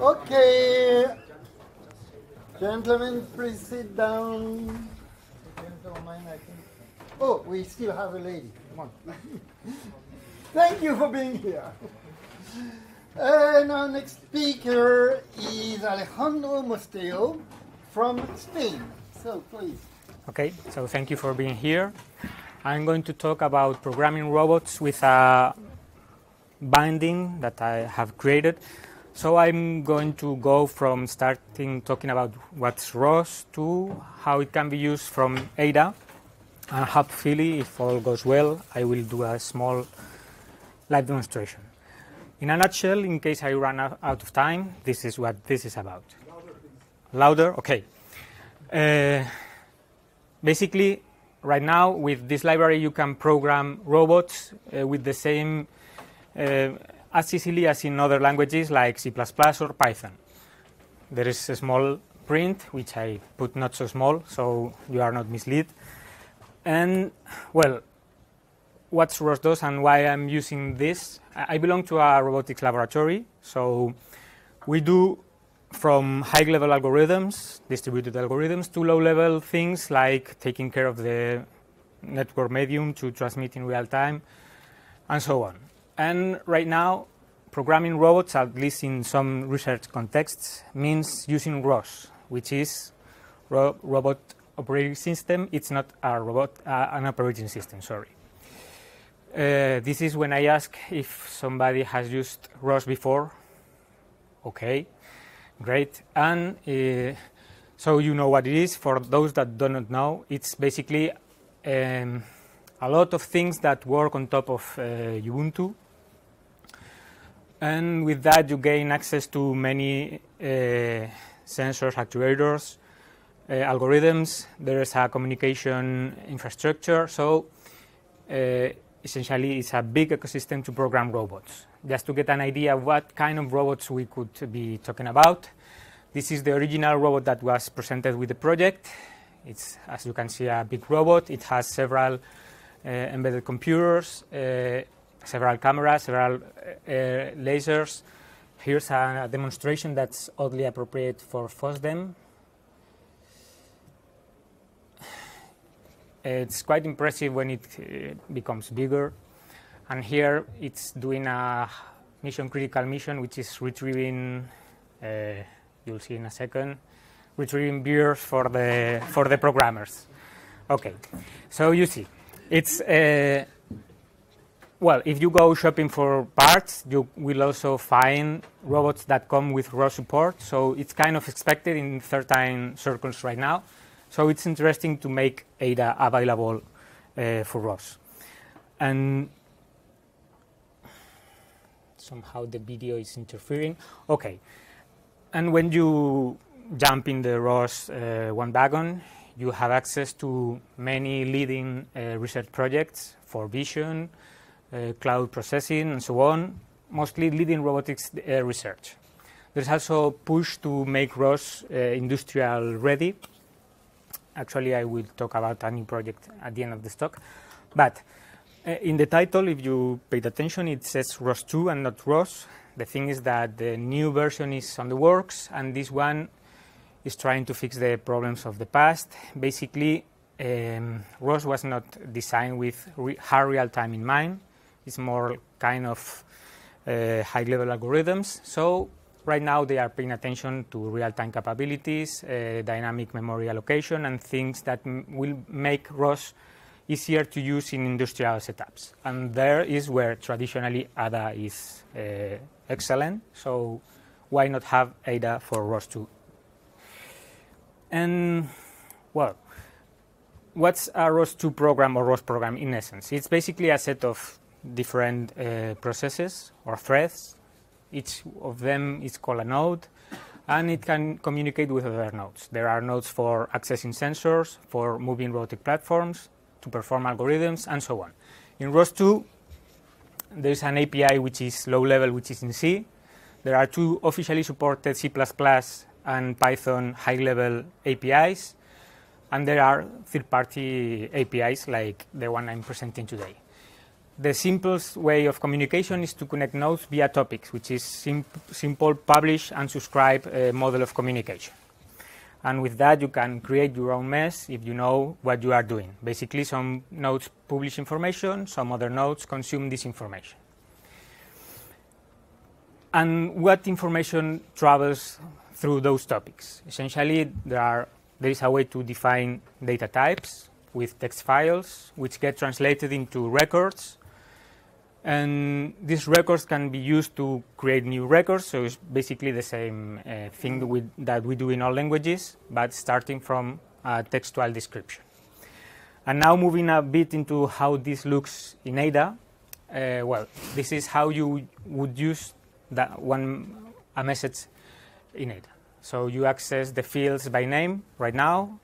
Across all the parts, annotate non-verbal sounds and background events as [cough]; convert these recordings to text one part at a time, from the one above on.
Okay. Gentlemen, please sit down. Oh, we still have a lady. Come on. [laughs] Thank you for being here. And our next speaker is Alejandro Mosteo from Spain. So please. Okay, so thank you for being here. I'm going to talk about programming robots with a binding that I have created. So I'm going to go from starting talking about what's ROS to how it can be used from Ada. And hopefully, if all goes well, I will do a small live demonstration. In a nutshell, in case I run out of time, this is what this is about. Louder? Okay. Uh, basically, right now with this library you can program robots uh, with the same uh, as easily as in other languages like C++ or Python. There is a small print which I put not so small so you are not misled. And well, what's ROS and why I'm using this? I belong to a robotics laboratory, so we do from high-level algorithms, distributed algorithms, to low-level things like taking care of the network medium to transmit in real time, and so on. And right now, programming robots, at least in some research contexts, means using ROS, which is ro robot operating system. It's not a robot, uh, an operating system. Sorry. Uh, this is when I ask if somebody has used ROS before. Okay. Great. And uh, so you know what it is. For those that do not know, it's basically um, a lot of things that work on top of uh, Ubuntu. And with that, you gain access to many uh, sensors, actuators, uh, algorithms. There is a communication infrastructure. So uh, essentially, it's a big ecosystem to program robots just to get an idea of what kind of robots we could be talking about. This is the original robot that was presented with the project. It's, as you can see, a big robot. It has several uh, embedded computers, uh, several cameras, several uh, lasers. Here's a demonstration that's oddly appropriate for FOSDEM. It's quite impressive when it uh, becomes bigger. And here it's doing a mission critical mission, which is retrieving, uh, you'll see in a second, retrieving beers for the, for the programmers. Okay, so you see, it's, well, if you go shopping for parts, you will also find robots that come with ROS support. So it's kind of expected in certain circles right now. So it's interesting to make Ada available uh, for ROS. And somehow the video is interfering. Okay, and when you jump in the ROS uh, one wagon, you have access to many leading uh, research projects for vision, cloud processing, and so on, mostly leading robotics uh, research. There's also push to make ROS uh, industrial ready. Actually, I will talk about a new project at the end of this talk. But uh, in the title, if you paid attention, it says ROS2 and not ROS. The thing is that the new version is on the works, and this one is trying to fix the problems of the past. Basically, um, ROS was not designed with re hard real time in mind. It's more kind of uh, high level algorithms. So, right now, they are paying attention to real time capabilities, uh, dynamic memory allocation, and things that will make ROS easier to use in industrial setups. And there is where traditionally ADA is uh, excellent. So why not have ADA for ROS2? And well, what's a ROS2 program or ROS program in essence? It's basically a set of different uh, processes or threads. Each of them is called a node, and it can communicate with other nodes. There are nodes for accessing sensors, for moving robotic platforms, to perform algorithms, and so on. In ROS2, there is an API which is low level, which is in C. There are two officially supported C++ and Python high level APIs, and there are third party APIs like the one I'm presenting today. The simplest way of communication is to connect nodes via topics, which is sim simple publish and subscribe uh, model of communication. And with that, you can create your own mess if you know what you are doing. Basically, some nodes publish information, some other nodes consume this information. And what information travels through those topics? Essentially, there, are, there is a way to define data types with text files, which get translated into records and these records can be used to create new records, so it's basically the same uh, thing we, that we do in all languages, but starting from a textual description. And now moving a bit into how this looks in Ada. Uh, well, this is how you would use that one a message in Ada. So you access the fields by name right now.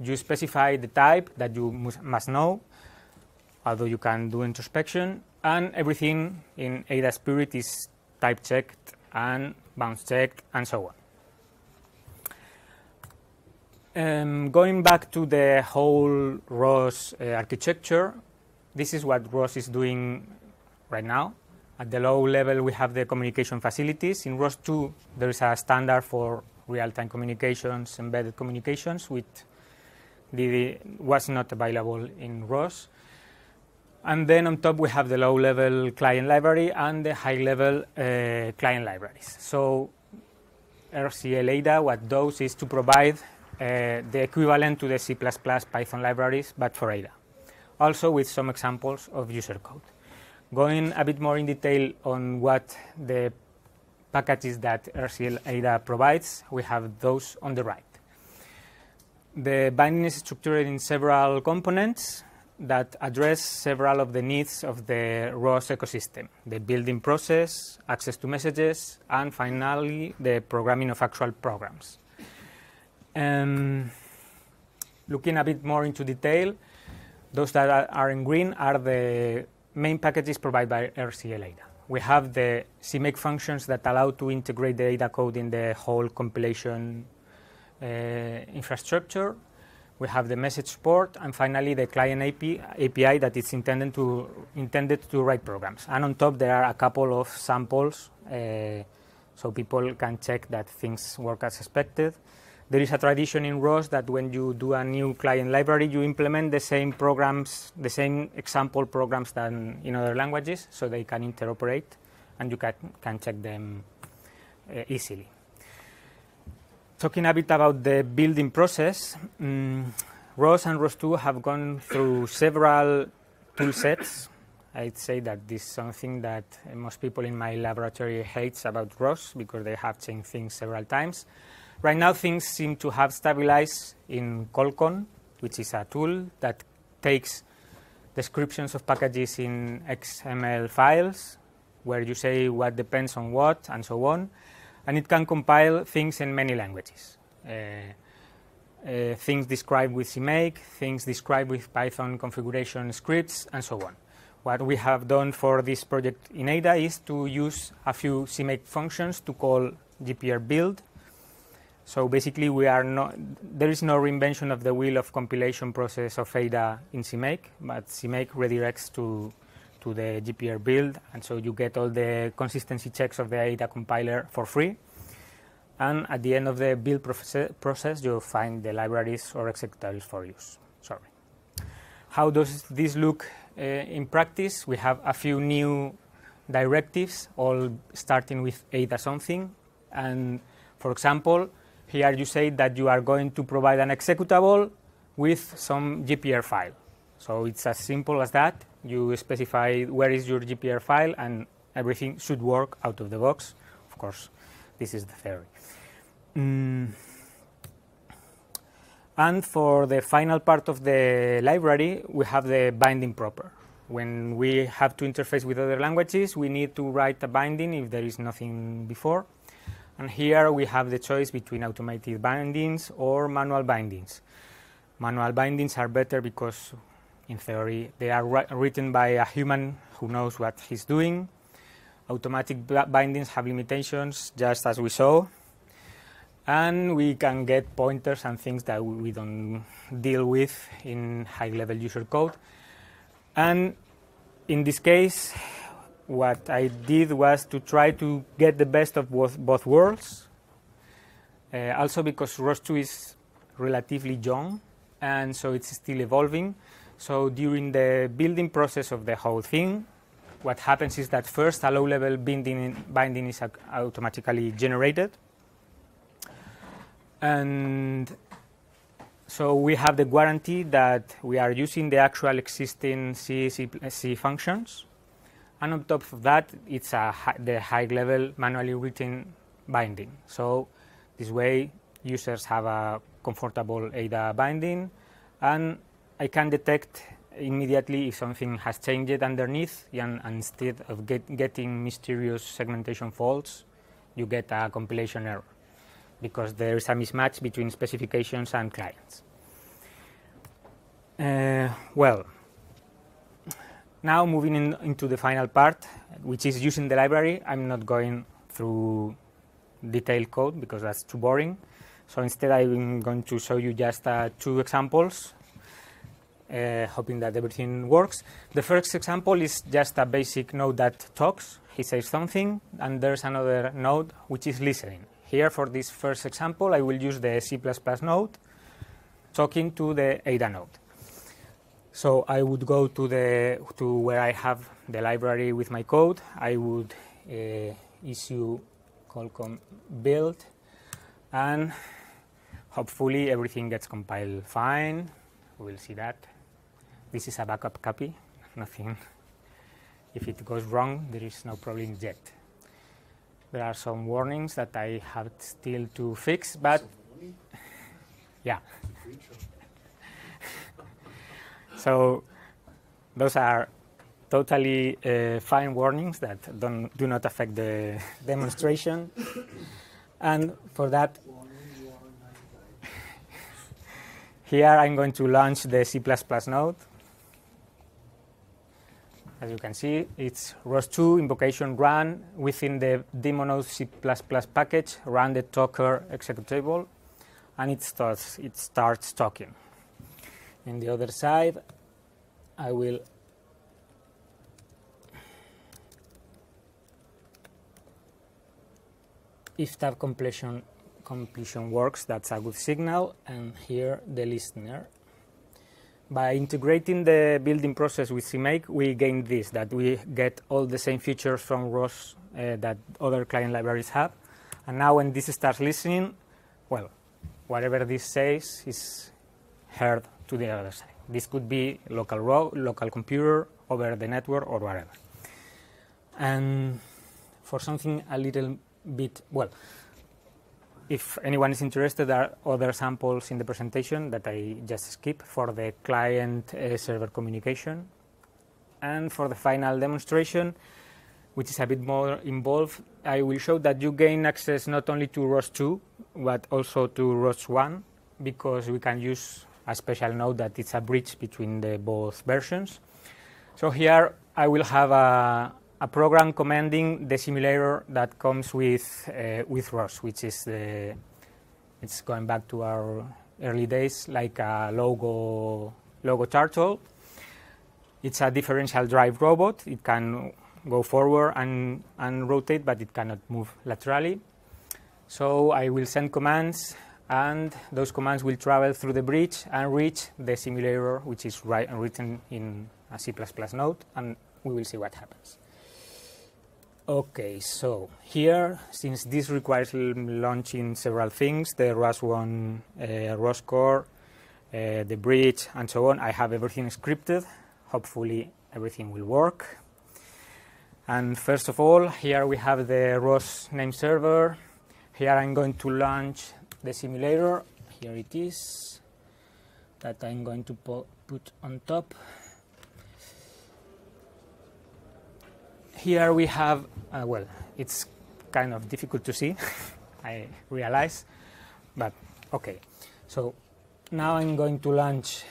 You specify the type that you must know, although you can do introspection and everything in Ada Spirit is type checked and bounds checked and so on. Um, going back to the whole ROS uh, architecture, this is what ROS is doing right now. At the low level, we have the communication facilities. In ROS 2, there is a standard for real-time communications, embedded communications, which was not available in ROS. And then on top, we have the low-level client library and the high-level uh, client libraries. So RCLAda, what does is to provide uh, the equivalent to the C++ Python libraries, but for Ada. Also with some examples of user code. Going a bit more in detail on what the packages that RCLAda provides, we have those on the right. The binding is structured in several components that address several of the needs of the ROS ecosystem the building process, access to messages, and finally, the programming of actual programs. Um, looking a bit more into detail, those that are in green are the main packages provided by RCLAda. We have the CMake functions that allow to integrate the Ada code in the whole compilation uh, infrastructure we have the message port, and finally the client API that is intended to intended to write programs. And on top there are a couple of samples, uh, so people can check that things work as expected. There is a tradition in ROS that when you do a new client library, you implement the same programs, the same example programs than in other languages, so they can interoperate, and you can, can check them uh, easily. Talking a bit about the building process, um, ROS and ROS2 have gone through several tool sets. I'd say that this is something that most people in my laboratory hates about ROS because they have changed things several times. Right now, things seem to have stabilized in Colcon, which is a tool that takes descriptions of packages in XML files, where you say what depends on what and so on and it can compile things in many languages. Uh, uh, things described with CMake, things described with Python configuration scripts, and so on. What we have done for this project in Ada is to use a few CMake functions to call GPR build. So basically, we are not, there is no reinvention of the wheel of compilation process of Ada in CMake, but CMake redirects to to the GPR build, and so you get all the consistency checks of the Ada compiler for free. And at the end of the build process, you'll find the libraries or executables for use. Sorry. How does this look uh, in practice? We have a few new directives, all starting with Ada something. And for example, here you say that you are going to provide an executable with some GPR file. So it's as simple as that. You specify where is your GPR file, and everything should work out of the box. Of course, this is the theory. Mm. And for the final part of the library, we have the binding proper. When we have to interface with other languages, we need to write a binding if there is nothing before. And here we have the choice between automated bindings or manual bindings. Manual bindings are better because in theory. They are written by a human who knows what he's doing. Automatic bindings have limitations, just as we saw. And we can get pointers and things that we don't deal with in high level user code. And in this case, what I did was to try to get the best of both, both worlds. Uh, also because ROS 2 is relatively young, and so it's still evolving. So during the building process of the whole thing, what happens is that first a low-level binding, binding is automatically generated. And so we have the guarantee that we are using the actual existing C, C, C functions. And on top of that, it's a high, the high-level manually written binding. So this way, users have a comfortable ADA binding, and I can detect immediately if something has changed underneath, and, instead of get, getting mysterious segmentation faults, you get a compilation error because there is a mismatch between specifications and clients. Uh, well, now moving in, into the final part, which is using the library. I'm not going through detailed code because that's too boring. So instead, I'm going to show you just uh, two examples, uh, hoping that everything works. The first example is just a basic node that talks. He says something, and there's another node which is listening. Here, for this first example, I will use the C++ node talking to the ADA node. So I would go to the to where I have the library with my code. I would uh, issue Colcon build, and hopefully everything gets compiled fine. We'll see that. This is a backup copy. Nothing. If it goes wrong, there is no problem yet. There are some warnings that I have still to fix, but [laughs] yeah. [laughs] so those are totally uh, fine warnings that don't, do not affect the [laughs] demonstration. and for that, here I'm going to launch the C++ node. As you can see, it's ROS2 invocation run within the daemon C++ package, run the talker executable, and it starts, it starts talking. In the other side, I will if tab completion completion works, that's a good signal, and here the listener by integrating the building process with CMake, we gain this, that we get all the same features from ROS uh, that other client libraries have. And now when this starts listening, well, whatever this says is heard to the other side. This could be local ro local computer, over the network, or whatever. And for something a little bit, well, if anyone is interested, there are other samples in the presentation that I just skip for the client-server uh, communication. And for the final demonstration, which is a bit more involved, I will show that you gain access not only to ROS2, but also to ROS1, because we can use a special node that it's a bridge between the both versions. So here I will have a, a program commanding the simulator that comes with uh, with ROS, which is the it's going back to our early days, like a logo logo turtle. It's a differential drive robot. It can go forward and, and rotate, but it cannot move laterally. So I will send commands, and those commands will travel through the bridge and reach the simulator, which is written in a C++ node, and we will see what happens. Okay, so here, since this requires launching several things, the ROS1, uh, ROS core, uh, the bridge, and so on, I have everything scripted. Hopefully everything will work. And first of all, here we have the ROS name server. Here I'm going to launch the simulator. Here it is, that I'm going to put on top. Here we have, uh, well, it's kind of difficult to see, [laughs] I realize, but okay. So now I'm going to launch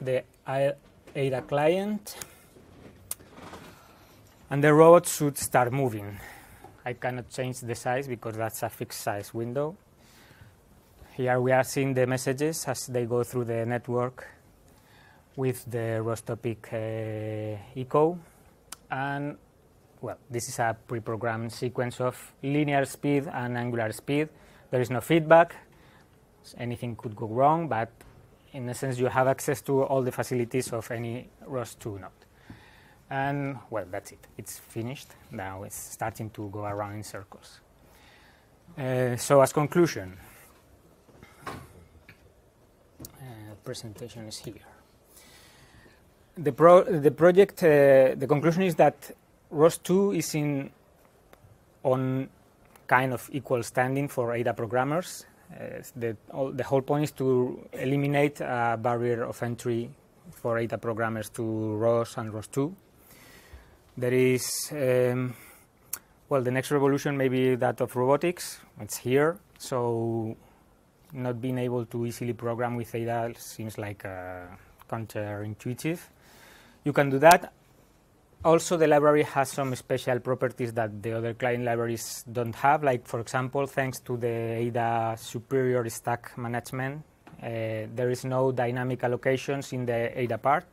the ADA client, and the robot should start moving. I cannot change the size because that's a fixed size window. Here we are seeing the messages as they go through the network with the ROS topic uh, echo and well, this is a pre-programmed sequence of linear speed and angular speed. There is no feedback. Anything could go wrong, but in essence, you have access to all the facilities of any ROS2 node. And well, that's it. It's finished. Now it's starting to go around in circles. Uh, so as conclusion, uh, presentation is here. The, pro the project, uh, the conclusion is that ROS2 is in on kind of equal standing for Ada programmers. Uh, the, all, the whole point is to eliminate a barrier of entry for Ada programmers to ROS and ROS2. There is, um, well, the next revolution may be that of robotics. It's here. So not being able to easily program with Ada seems like uh, counterintuitive. You can do that also, the library has some special properties that the other client libraries don't have. Like, for example, thanks to the Ada superior stack management, uh, there is no dynamic allocations in the Ada part.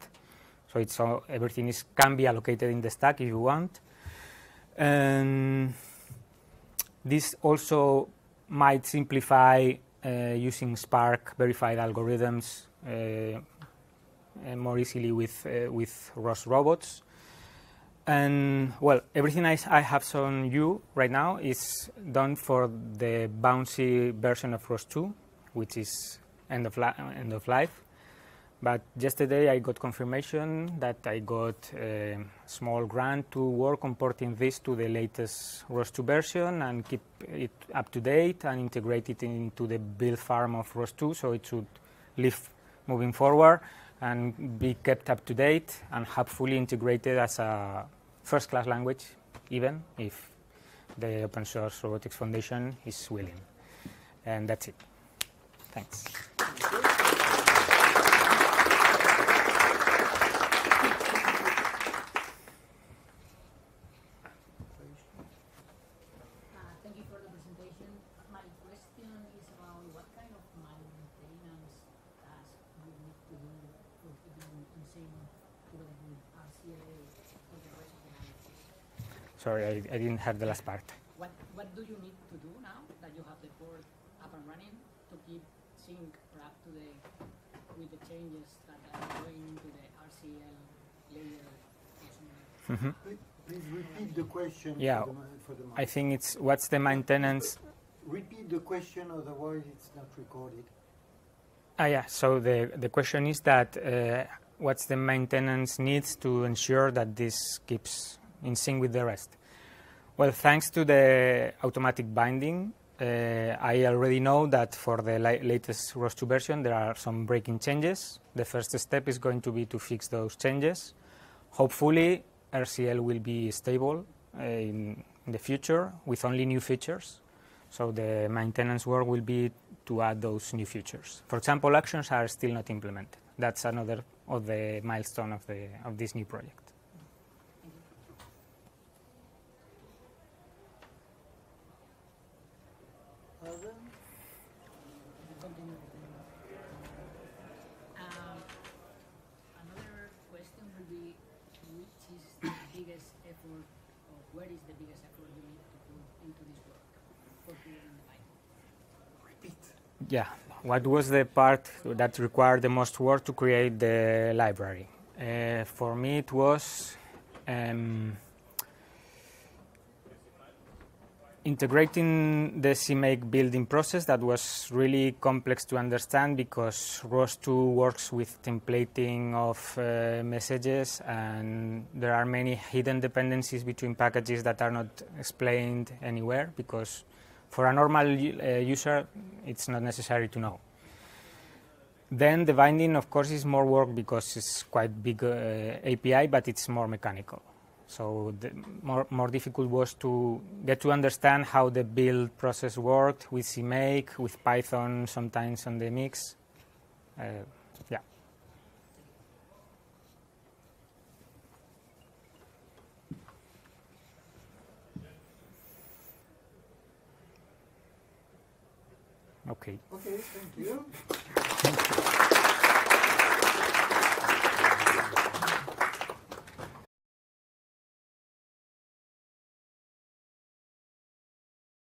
So it's all, everything is, can be allocated in the stack if you want. And this also might simplify uh, using Spark verified algorithms uh, more easily with, uh, with ROS robots. And well, everything I, I, have shown you right now is done for the bouncy version of ROS2, which is end of, end of life. But yesterday I got confirmation that I got a small grant to work on porting this to the latest ROS2 version and keep it up to date and integrate it into the build farm of ROS2 so it should live moving forward and be kept up to date and hopefully integrated as a first class language, even if the Open Source Robotics Foundation is willing. And that's it. Thanks. Sorry, I, I didn't have the last part. What, what do you need to do now that you have the board up and running to keep sync or up to the with the changes that are going into the RCL layer? Mm -hmm. Please repeat the question. Yeah, for the, for the I think it's what's the maintenance. Repeat the question, otherwise it's not recorded. Ah, yeah. So the the question is that uh, what's the maintenance needs to ensure that this keeps in sync with the rest? Well, thanks to the automatic binding, uh, I already know that for the latest ROS2 version there are some breaking changes. The first step is going to be to fix those changes. Hopefully, RCL will be stable uh, in, in, the future with only new features. So the maintenance work will be to add those new features. For example, actions are still not implemented. That's another of the milestone of, the, of this new project. Yeah, what was the part that required the most work to create the library? Uh, for me, it was um, integrating the CMake building process that was really complex to understand because ROS2 works with templating of uh, messages and there are many hidden dependencies between packages that are not explained anywhere because for a normal uh, user, it's not necessary to know. Then the binding, of course, is more work because it's quite big uh, API, but it's more mechanical. So the more, more difficult was to get to understand how the build process worked with CMake, with Python sometimes on the mix. Uh, yeah. Okay. Thank you.